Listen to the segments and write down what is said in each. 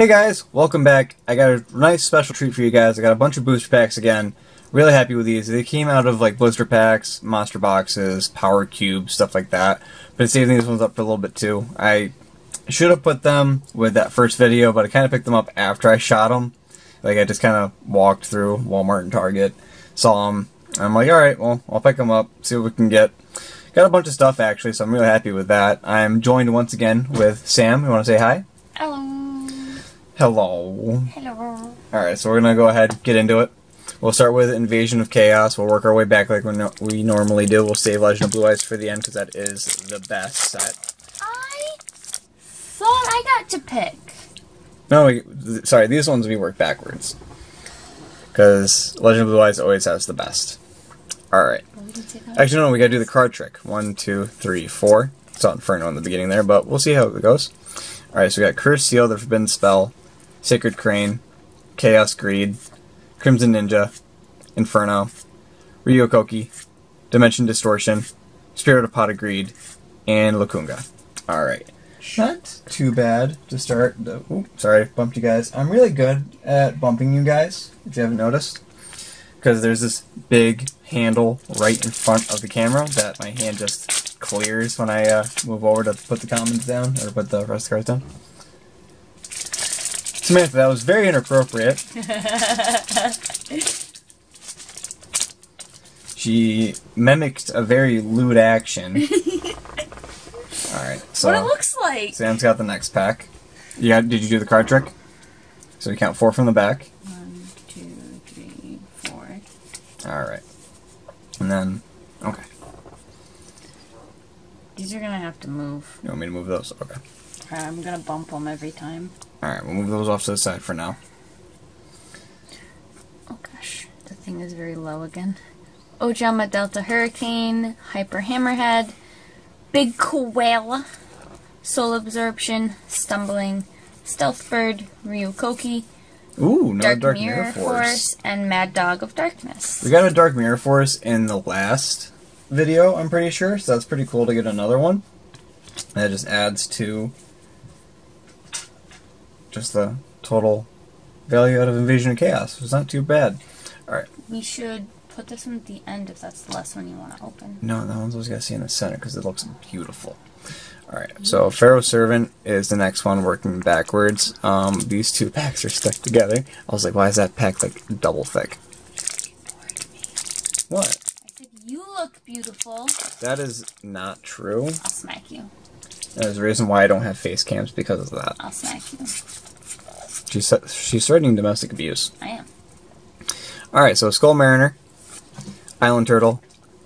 Hey guys, welcome back. I got a nice special treat for you guys. I got a bunch of booster packs again. Really happy with these. They came out of like blister packs, monster boxes, power cubes, stuff like that. Been saving these ones up for a little bit too. I should have put them with that first video, but I kind of picked them up after I shot them. Like I just kind of walked through Walmart and Target, saw them. I'm like, all right, well, I'll pick them up, see what we can get. Got a bunch of stuff actually, so I'm really happy with that. I'm joined once again with Sam. You want to say hi? Hello. Hello. Hello. Alright, so we're gonna go ahead get into it. We'll start with Invasion of Chaos. We'll work our way back like we, no we normally do. We'll save Legend of Blue Eyes for the end because that is the best set. I thought I got to pick. No, we, th- sorry, these ones we work backwards. Because Legend of Blue Eyes always has the best. Alright. Well, we can take out- Actually, no, we gotta do the card trick. One, two, three, four. Saw Inferno in the beginning there, but we'll see how it goes. Alright, so we got Curse Seal, the Forbidden Spell, Sacred Crane, Chaos Greed, Crimson Ninja, Inferno, Ryu Kokki, Dimension Distortion, Spirit of Pot of Greed, and Lekunga. Alright. Not too bad to start. The, ooh, sorry, bumped you guys. I'm really good at bumping you guys, if you haven't noticed because there's this big handle right in front of the camera that my hand just clears when I uh, move over to put the comments down or put the rest of the cards down. Samantha, that was very inappropriate. she mimicked a very lewd action. Alright, so what it looks like. Sam's got the next pack. Yeah, did you do the card trick? So you count four from the back. One, two, three, four. Alright. And then, okay. These are gonna have to move. You want me to move those? Okay. I'm gonna bump them every time. Alright, we'll move those off to the side for now. Oh gosh, the thing is very low again. Ojama Delta Hurricane, Hyper Hammerhead, Big Koala, Soul Absorption, Stumbling, Stealth Bird, Ryu Kokki, Ooh, no Dark, Dark, Mirror, Mirror, Force. Force. and Mad Dog of Darkness. We got a Dark Mirror Force in the last video, I'm pretty sure, so that's pretty cool to get another one. That just adds to just the total value out of Invasion of Chaos. It's not too bad. Alright. We should put this one at the end if that's the last one you want to open. No, that one's always got to see in the center because it looks beautiful. Alright, so Pharaoh Servant is the next one working backwards. Um, these two packs are stuck together. I was like, why is that pack like double thick? What? I said, You look beautiful. That is not true. I'll smack you. There's a reason why I don't have face cams because of that. I'll smack you. She's she's threatening domestic abuse. I am. Alright, so Skull Mariner, Island Turtle,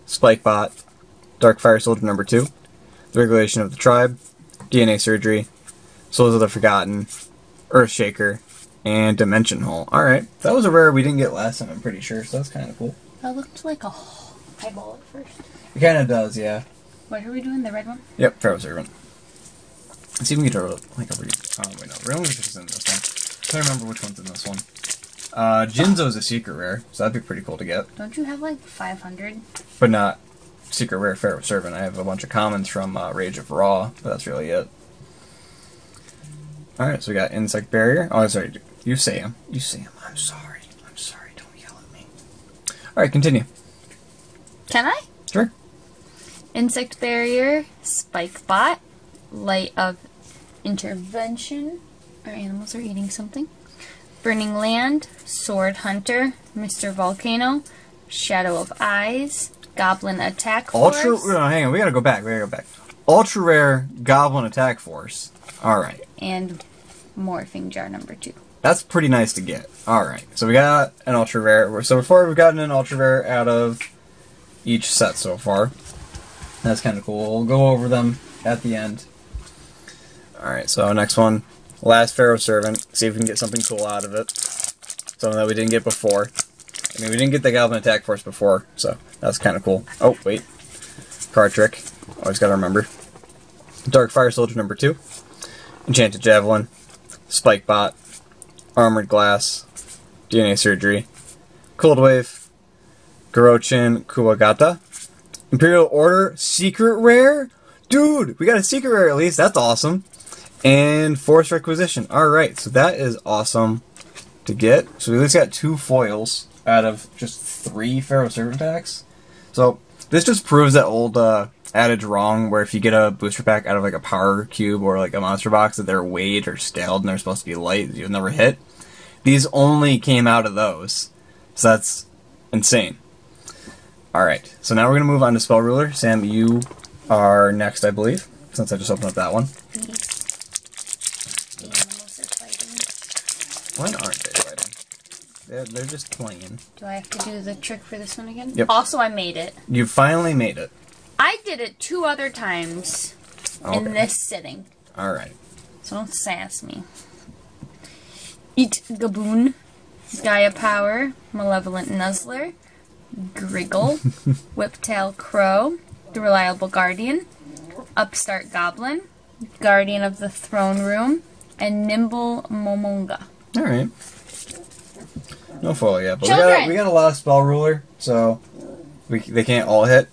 Spikebot, Dark Fire Soldier number two, The Regulation of the Tribe, DNA Surgery, Souls of the Forgotten, Earth Shaker, and Dimension Hole. Alright, that was a rare we didn't get last time, I'm pretty sure, so that's kind of cool. That looked like a eyeball at first. It kind of does, yeah. What are we doing? The red one? Yep, Pharaoh Servant. Let's see if we can get a, like a re- Oh, wait, no. Realm is in this one. I can't remember which one's in this one. Uh, Jinzo's a secret rare, so that'd be pretty cool to get. Don't you have like 500? But not secret rare Pharaoh Servant. I have a bunch of commons from uh, Rage of Raw, but that's really it. Alright, so we got Insect Barrier. Oh, sorry. You say him. You say him. I'm sorry. I'm sorry. Don't yell at me. Alright, continue. Can I? Sure. Insect Barrier, Spike Bot, Light of Intervention. Our animals are eating something. Burning Land, Sword Hunter, Mr. Volcano, Shadow of Eyes, Goblin Attack Force. Ultra. No, hang on. We gotta go back. We gotta go back. Ultra rare Goblin Attack Force. Alright. and Morphing Jar number two. That's pretty nice to get. Alright, so we got an ultra rare. So before we've gotten an ultra rare out of each set so far. That's kind of cool. We'll go over them at the end. Alright, so next one. Last Pharaoh Servant. See if we can get something cool out of it. Something that we didn't get before. I mean, we didn't get the Goblin Attack Force before, so that's kind of cool. Oh, wait. Card trick. Always gotta remember. Dark Fire Soldier number two. Enchanted Javelin. Spike Bot. Armored Glass, DNA Surgery, Cold Wave, Girochin Kuwagata, Imperial Order, Secret Rare? Dude, we got a Secret Rare at least, that's awesome. And Force Requisition. Alright, so that is awesome to get. So we at least got two foils out of just three Pharaoh Servant packs. So this just proves that old uh, adage wrong, where if you get a booster pack out of like a power cube or like a monster box that they're weighed or stalled and they're supposed to be light, you'll never hit. These only came out of those. So that's insane. Alright, so now we're going to move on to Spell Ruler. Sam, you are next, I believe, since I just opened up that one. The animals are fighting. Why aren't they fighting? They're, they're just playing. Do I have to do the trick for this one again? Yep. Also, I made it. You finally made it. I did it two other times in this sitting. Alright. So don't sass me. Eat Gaboon, Gaia Power, Malevolent Nuzzler, Griggle, Whiptail Crow, The Reliable Guardian, Upstart Goblin, Guardian of the Throne Room, and Nimble Momonga. Alright. No foil yet, but we got, Children. we got a lot of Spell Ruler, so we, they can't all hit.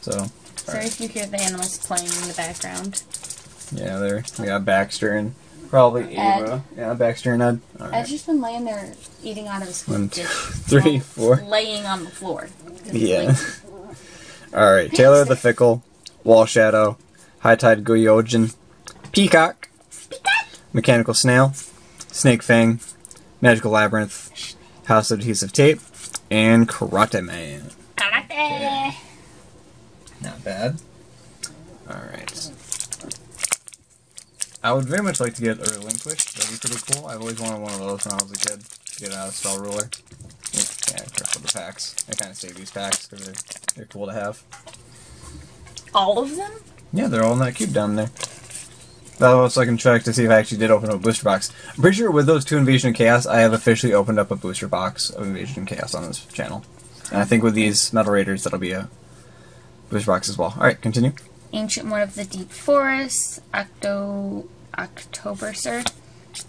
So, Sorry if you hear the animals playing in the background. yeah, there. We got Baxter and probably Ed. Ava. Yeah, Baxter and Ed. I've just been laying there eating out of his One, two, three, four. Laying on the floor. Yeah. Alright, Tailor the Fickle, Wall Shadow, High Tide Gyojin, Peacock, Mechanical Snail, Snake Fang, Magical Labyrinth, House of Adhesive Tape, and Karate Man. Karate! Not bad. Alright. I would very much like to get a relinquish. That'd be pretty cool. I've always wanted one of those when I was a kid. to Get out of Spell Ruler. Yeah, except for the packs. I kind of save these packs because they're, they're cool to have. All of them? Yeah, they're all in that cube down there. That was so I can check to see if I actually did open up a booster box. I'm pretty sure with those two Invasion of Chaos, I have officially opened up a booster box of Invasion of Chaos on this channel. And I think with these Metal Raiders, that'll be a booster box as well. Alright, continue. Ancient One of the Deep Forest, Octo October Sir,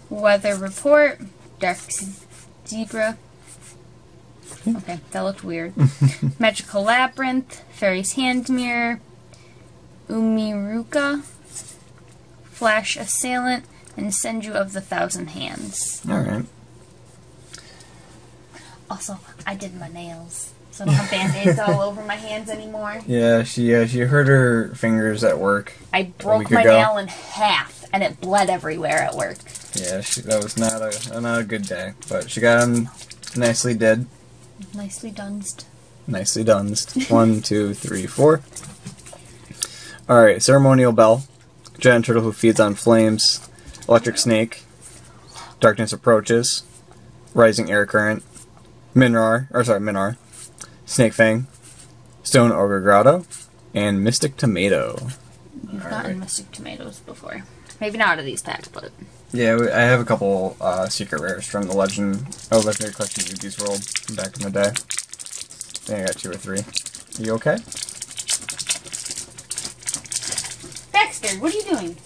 Weather Report, Dark Zebra. Hmm. Okay, that looked weird. Magical Labyrinth, Fairy's Hand Mirror, Umiruka, Flash Assailant, and Senju of the Thousand Hands. Alright. Also, I did my nails, so I don't have band-aids all over my hands anymore. Yeah, she uh, she hurt her fingers at work. I broke my ago. nail in half, and it bled everywhere at work. Yeah, she, that was not a not a good day, but she got him nicely dead. Nicely dunsed. nicely done. One, two, three, four. All right, ceremonial bell, giant turtle who feeds on flames, electric snake, darkness approaches, rising air current, Minrar, or sorry, Minar, snake fang, stone ogre grotto, and mystic tomato. You've All gotten right. mystic tomatoes before. Maybe not out of these packs, but Yeah, I have a couple uh, secret rares from the Legend, oh, Legendary Collection Rubies World from back in the day. I think I got two or three. Are you okay? Baxter, what are you doing?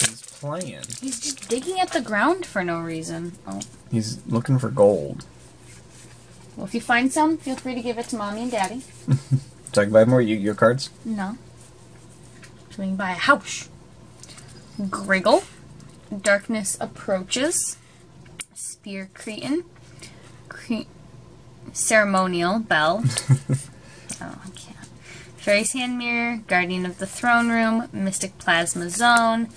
He's playing. He's just digging at the ground for no reason. Oh, He's looking for gold. well, if you find some, feel free to give it to mommy and daddy. So I can buy more Yu-Gi-Oh cards? No. So we can buy a house. Griggle. Darkness approaches. Spear Cretin. Cre- ceremonial bell. oh, can't. Fairy's Hand Mirror. Guardian of the Throne Room. Mystic Plasma Zone.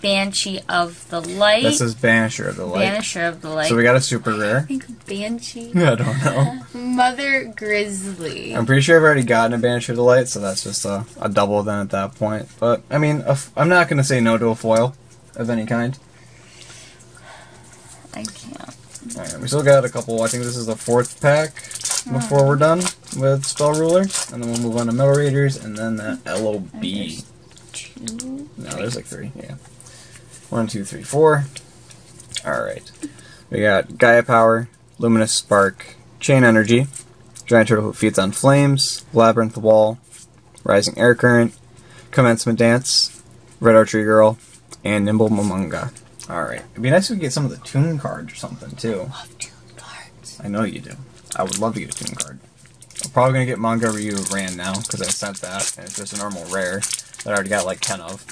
Banshee of the Light. This is Banisher of the Light. Banisher of the Light. So we got a super rare. I think Banshee. I don't know. Mother Grizzly. I'm pretty sure I've already gotten a Banisher of the Light, so that's just a, a double then at that point. But, I mean, a f- I'm not going to say no to a foil of any kind. I can't. Alright, we still got a couple. I think this is the fourth pack before we're done with Spell Ruler. And then we'll move on to Metal Raiders and then that LOB. there's Two. No, there's like three, yeah. One, two, three, four. Alright. We got Gaia Power, Luminous Spark, Chain Energy, Giant Turtle Who Feeds on Flames, Labyrinth Wall, Rising Air Current, Commencement Dance, Red Archery Girl, and Nimble Momonga. Alright. It'd be nice if we could get some of the tune cards or something too. I Love tune cards. I know you do. I would love to get a tune card. I'm probably gonna get Manga Ryu Ran now because I sent that, and it's just a normal rare that I already got like ten of.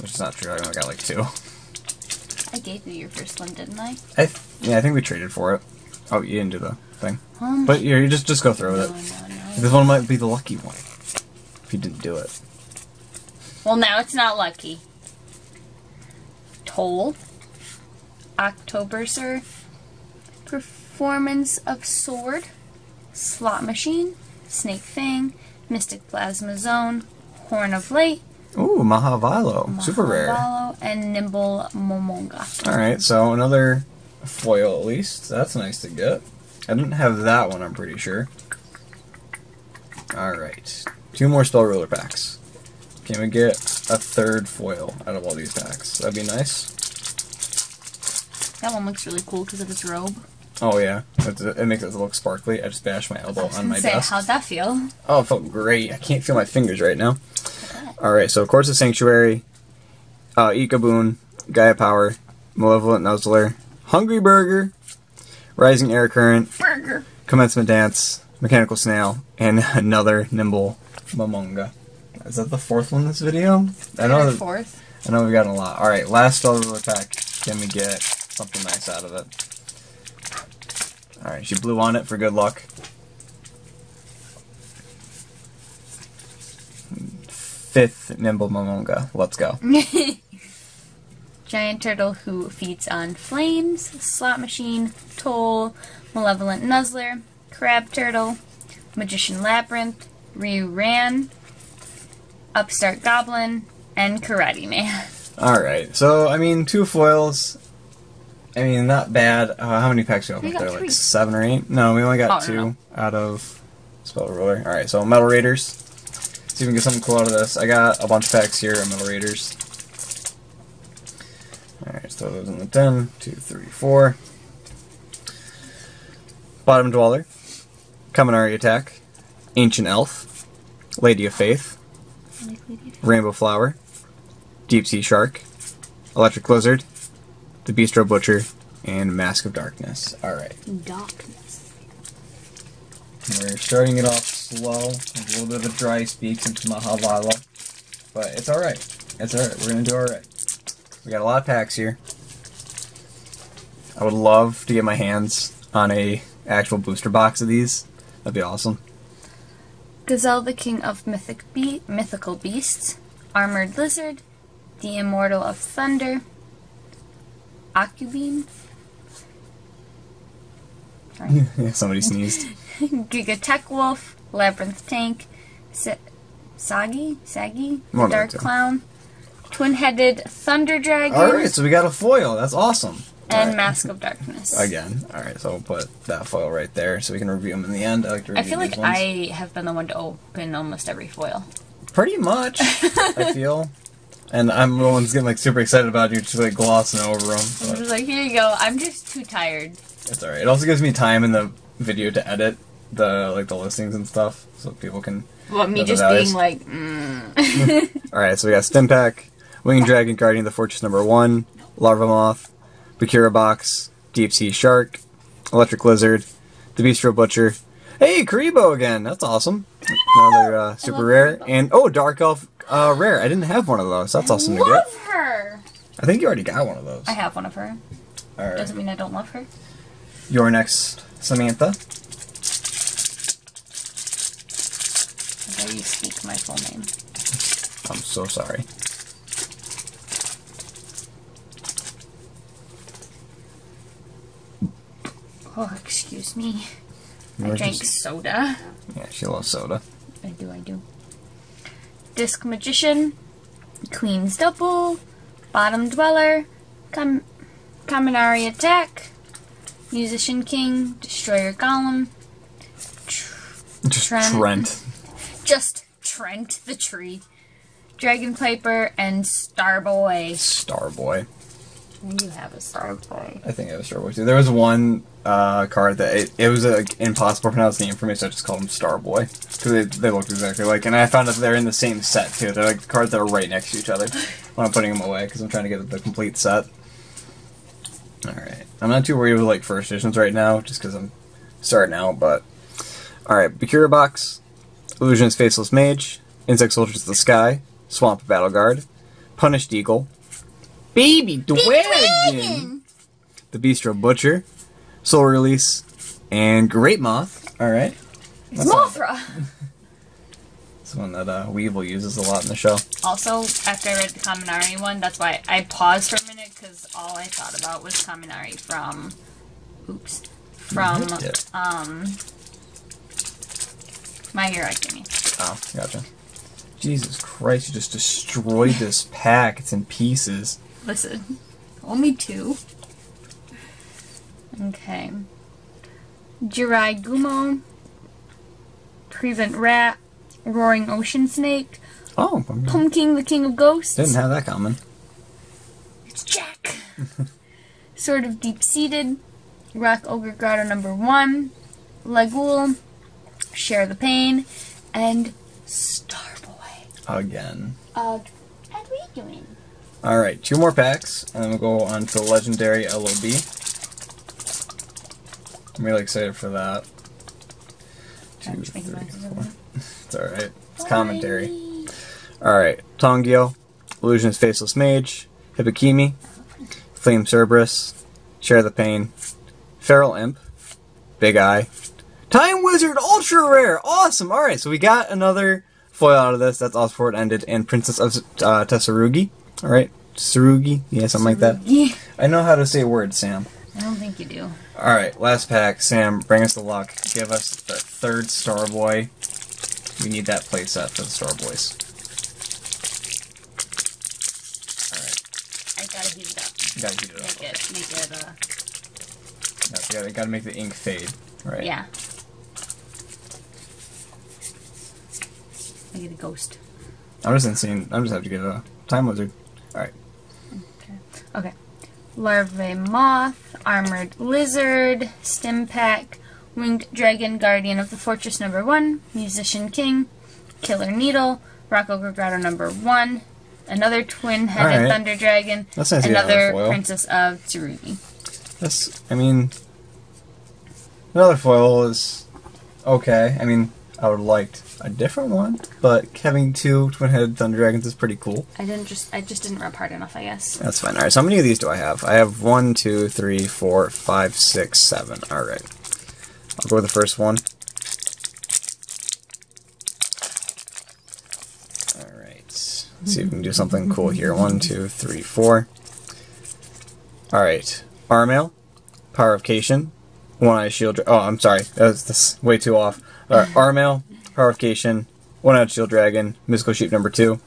which is not true. I only got like two. I gave you your first one, didn't I? I yeah, I think we traded for it. Oh, you didn't do the thing. Um, But here, you just just go through no, with no, it. no. This one might be the lucky one. If you didn't do it. Well, now it's not lucky. Toll. October, sir. Performance of Sword. Slot Machine. Snake Fang. Mystic Plasma Zone. Horn of Light. Ooh, Maha Vailo. Super rare. Maha Vailo, And Nimble Momonga. Alright, so another foil at least. That's nice to get. I didn't have that one, I'm pretty sure. Alright. Two more spell ruler packs. Can we get a third foil out of all these packs? That'd be nice. That one looks really cool because of its robe. Oh yeah, it, it makes it look sparkly. I just bashed my elbow on my say, desk. how'd that feel? Oh, it felt great. I can't feel my fingers right now. Alright, so Course of Sanctuary, uh, Ikaboon, Gaia Power, Malevolent Nuzzler, Hungry Burger, Rising Air Current, Burger. Commencement Dance, Mechanical Snail, and another Nimble Momonga. Is that the fourth one in this video? I know. fourth. I know we've gotten a lot. All right, last ruler pack. Can we get something nice out of it? All right, she blew on it for good luck. Fifth Nimble Momonga. Let's go. Giant turtle who feeds on flames, slot machine, toll, malevolent nuzzler, crab turtle, magician labyrinth, Ryu Ran, upstart goblin, and karate man. All right, so I mean, two foils. I mean, not bad. Uh, how many packs do we We open there? Like seven or eight? No, we only got Oh, two no, no. out of spell ruler. All right, so Metal Raiders. Let's see if we can get something cool out of this. I got a bunch of packs here of Metal Raiders. All right, so those in the ten, two, three, four. Bottom Dweller, Kaminari Attack, Ancient Elf, Lady of Faith, Rainbow Flower, Deep Sea Shark, Electric Lizard, the Bistro Butcher, and Mask of Darkness. Alright. Darkness. We're starting it off slow, with a little bit of a dry speak since Maha Vailo. But it's alright. It's alright. We're gonna do alright. We got a lot of packs here. I would love to get my hands on a actual booster box of these. That'd be awesome. Gazelle, the king of mythic be- mythical beasts, armored lizard, the immortal of thunder, Sorry, yeah, somebody sneezed. Giga Tech Wolf, Labyrinth Tank, Sa- Sagi, Sagi, the One of the Dark. Clown, Twin-Headed Thunder Dragon, Alright, so we got a foil. That's awesome. and Alright. Mask of Darkness. Again. Alright, so we'll put that foil right there so we can review them in the end. I like to I feel like ones. I have been the one to open almost every foil. Pretty much, I feel. And I'm the one that's getting like super excited about you, just like glossing over them. I'm just like, here you go. I'm just too tired. it's alright. It also gives me time in the video to edit the like the listings and stuff, so people can. What me just values. being like, mm. All right, so we got Stim Pack, Winged Dragon, Guardian of the Fortress Number One, Larva Moth, Bakura Box, Deep Sea Shark, Electric Lizard, the Bistro Butcher. Hey, Kuriboh again. That's awesome. Another uh, super rare, Kuriboh. and oh, Dark Elf uh, rare. I didn't have one of those. That's awesome to get. love her. I think you already got one of those. I have one of her. All right. Doesn't mean I don't love her. Your next, Samantha. How dare you speak my full name? I'm so sorry. Oh, excuse me. I Yours drank is- soda. Yeah, she loves soda. I do, I do. Disc Magician, Queen's Double, Bottom Dweller, Com- Kaminari Attack, Musician King, Destroyer Golem, Just Trent. Trent. just Trent the Tree, Dragon Piper, and Starboy. Starboy. You have a Starboy. I think I was Starboy too. There was one uh, card that it, it was an impossible to pronounce the name for me, so I just called him Starboy because they, they looked exactly like. And I found out they're in the same set too. They're like cards that are right next to each other when I'm putting them away because I'm trying to get the complete set. All right, I'm not too worried with like first editions right now, just because I'm starting out. But all right, Bakura box, Illusionist Faceless Mage, Insect Soldiers of the Sky, Swamp Battle Guard, Punished Eagle, Baby Dragon, the Bistro Butcher, Soul Release, and Great Moth. All right, It's Mothra. it's one that uh, Weevil uses a lot in the show. Also, after I read the Kaminari one, that's why I paused for a minute because all I thought about was Kaminari from, oops, from um, My Hero Academia. Oh, gotcha. Jesus Christ! You just destroyed this pack. It's in pieces. Listen, only two. Okay. Jirai Gumo, Prevent Rat, Roaring Ocean Snake, Oh, Pumpkin the King of Ghosts. didn't have that coming. It's Jack. sort of deep seated. Rock Ogre Grotto number one. Legul. Share the Pain. And Starboy. Again. Uh, what are you doing? All right, two more packs, and then we'll go on to legendary LOB. I'm really excited for that. Two, I'm just making three, four. It's all right. It's commentary. All right, Tongyo, Illusionist Faceless Mage, Hibikime, Flame Cerberus, Share the Pain, Feral Imp, Big Eye, Time Wizard Ultra Rare. Awesome. All right, so we got another foil out of this. That's all before it ended. And Princess of uh, Tessarugi. All right, Tessarugi. Yeah, something like that. I know how to say words, Sam. I don't think you do. All right, last pack. Sam, bring us the luck. Give us the third Starboy. We need that playset for the Starboys. All right, I gotta heat it up. you gotta heat it up. Make it, make it, uh, Yeah, you gotta, gotta make the ink fade. Right. yeah. Make it a ghost. I'm just insane. I'm just have to get a time wizard. All right. Okay. Okay. Larvae Moth, Armored Lizard, Stim Pack, Winged Dragon, Guardian of the Fortress number one, Musician King, Killer Needle, Rock Ogre Grotto number one, another twin headed Alright. Thunder Dragon, another. Princess of Tsurugi. That's. I mean, another foil is okay. I mean, I would have liked a different one, but having two twin-headed thunder dragons is pretty cool. I didn't just I just didn't rub hard enough, I guess. That's fine. All right. So how many of these do I have? I have one, two, three, four, five, six, seven. All right. I'll go with the first one. All right. Let's see if we can do something cool here. One, two, three, four. All right. Armail, Power of Cation, One Eye Shield. Oh, I'm sorry. That's, that's way too off. Uh, right. Armail, Power of Cation, One Eyed Shield Dragon, Mystical Sheep number two,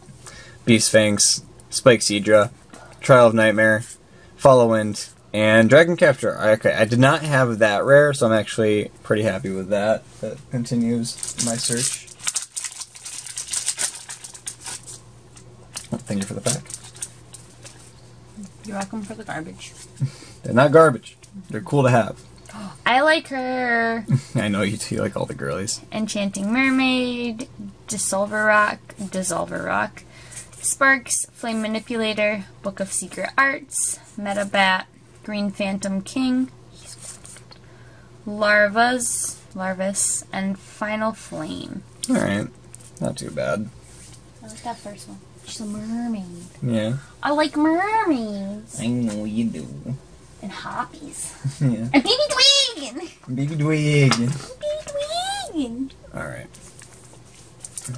Beast Fangs, Spike Seadra, Trial of Nightmare, Follow Wind, and Dragon Capture. I- Okay, I did not have that rare, so I'm actually pretty happy with that. That continues my search. Oh, thank you for the pack. You're welcome for the garbage. They're not garbage. They're cool to have. I like her. I know you do you like all the girlies. Enchanting Mermaid, Dissolver Rock, Dissolver Rock, Sparks, Flame Manipulator, Book of Secret Arts, Metabat, Green Phantom King, Larvas, Larvas, and Final Flame. Alright. Not too bad. I like that first one. She's a mermaid. Yeah. I like mermaids I know you do. And hoppies. yeah. And baby dragon! Baby Dwig. Baby dragon! Alright.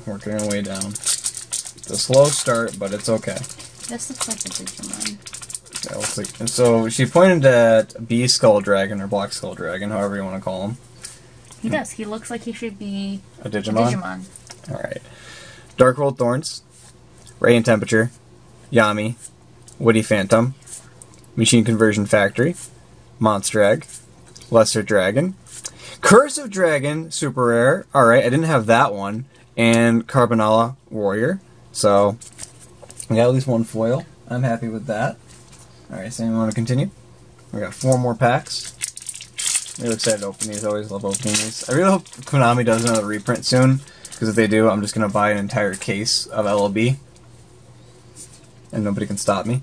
Working our way down. It's a slow start, but it's okay. This looks like a Digimon. That looks like, and so she pointed at B Skull Dragon or Black Skull Dragon, however you want to call him. He hmm. does. He looks like he should be A a Digimon. Digimon. Alright. Dark World Thorns, Radiant Temperature, Yami, Woody Phantom, Machine Conversion Factory, Monster Egg, Lesser Dragon, Curse of Dragon, super rare. Alright, I didn't have that one. And Karbonala Warrior. So, we got at least one foil. I'm happy with that. Alright, so you want to continue? We got four more packs. Really excited to open these. Always love opening these. I really hope Konami does another reprint soon. Because if they do, I'm just going to buy an entire case of LLB. And nobody can stop me.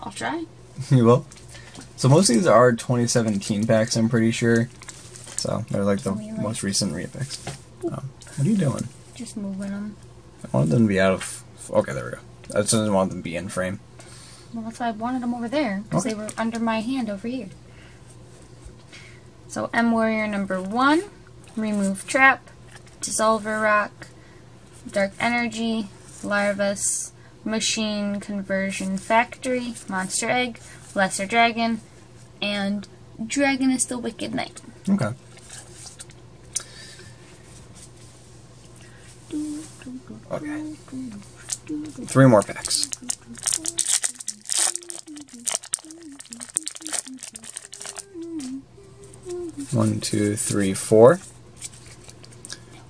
I'll try. you will. So most of these are 2017 packs, I'm pretty sure. So they're like the most recent repacks. Oh, um, what are you doing? Just moving them. I wanted them to be out of. Okay, there we go. I just didn't want them to be in frame. Well, that's why I wanted them over there because Okay. they were under my hand over here. So M Warrior number one, remove trap, dissolver rock, dark energy, larvas, machine conversion factory, monster egg, lesser dragon, and dragon is the wicked knight. Okay. Okay. Three more packs. One, two, three, four.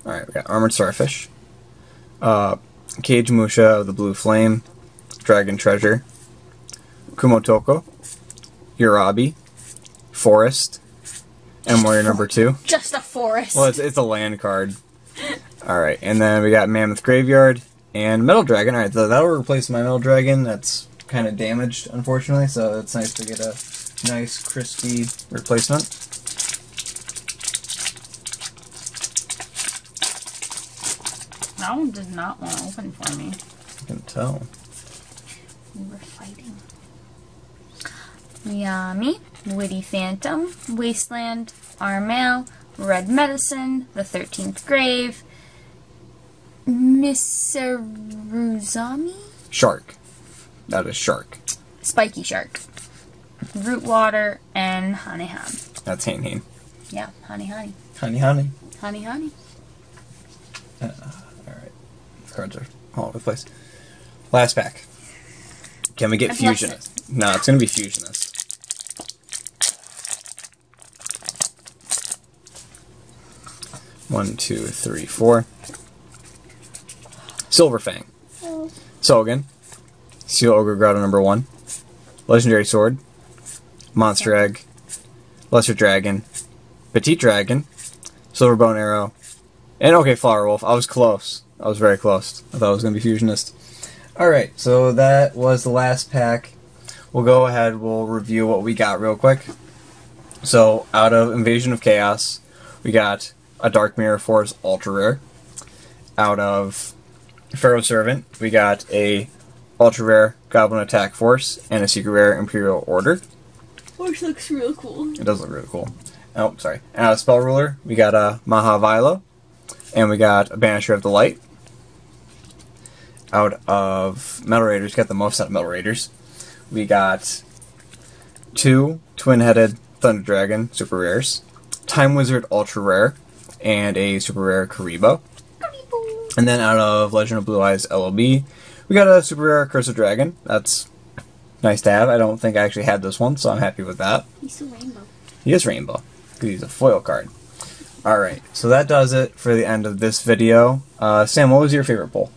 Alright, we got Armored Starfish. Uh, Kagemusha of the Blue Flame. Dragon Treasure. Kumotoko. Yurabi, Forest. And Warrior number two. Just a forest. Well, it's, it's a land card. Alright, and then we got Mammoth Graveyard and Metal Dragon. Alright, so that'll replace my Metal Dragon. That's kind of damaged, unfortunately, so it's nice to get a nice, crispy replacement. That one does not want to open for me. I can tell. We were fighting. Yami, Witty Phantom, Wasteland, Armel, Red Medicine, The Thirteenth Grave, Miseruzami, Shark. That is Shark. Spiky Shark, Root Water, and Honey Honey. That's Hain. Yeah, Honey Honey. Honey Honey. Honey Honey. Cards are all over the place. Last pack. Can we get I've Fusionist? No, it's gonna be Fusionist. One, two, three, four. Silver Fang. So again, Seal Ogre Grotto number one. Legendary Sword. Monster Egg. Lesser Dragon. Petite Dragon. Silver Bone Arrow. And okay, Flower Wolf. I was close. I was very close. I thought it was going to be Fusionist. Alright, so that was the last pack. We'll go ahead, we'll review what we got real quick. So, out of Invasion of Chaos, we got a Dark Mirror Force Ultra Rare. Out of Pharaoh Servant, we got a Ultra Rare Goblin Attack Force and a Secret Rare Imperial Order. Which looks real cool. It does look really cool. Oh, sorry. And out of Spell Ruler, we got a Maha Vailo, and we got a Banisher of the Light. Out of Metal Raiders, got the most out of Metal Raiders. We got two Twin-Headed Thunder Dragon Super Rares, Time Wizard Ultra Rare, and a Super Rare Kuriboh. And then out of Legend of Blue Eyes LOB, we got a Super Rare Curse of Dragon. That's nice to have. I don't think I actually had this one, so I'm happy with that. He's a rainbow. He is rainbow. Because he's a foil card. Alright, so that does it for the end of this video. Uh, Sam, what was your favorite pull?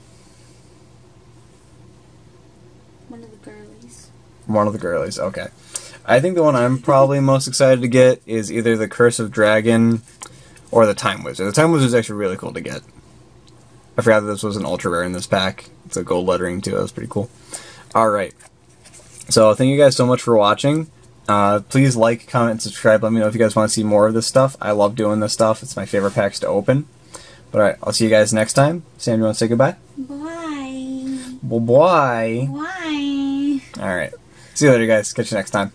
One of the girlies. One of the girlies, okay. I think the one I'm probably most excited to get is either the Curse of Dragon or the Time Wizard. The Time Wizard is actually really cool to get. I forgot that this was an ultra rare in this pack. It's a gold lettering too, that was pretty cool. Alright. So thank you guys so much for watching. Uh, please like, comment, and subscribe. Let me know if you guys want to see more of this stuff. I love doing this stuff. It's my favorite packs to open. But alright, I'll see you guys next time. Sam, you want to say goodbye? Bye. Bye. Bye. Alright. See you later, guys. Catch you next time.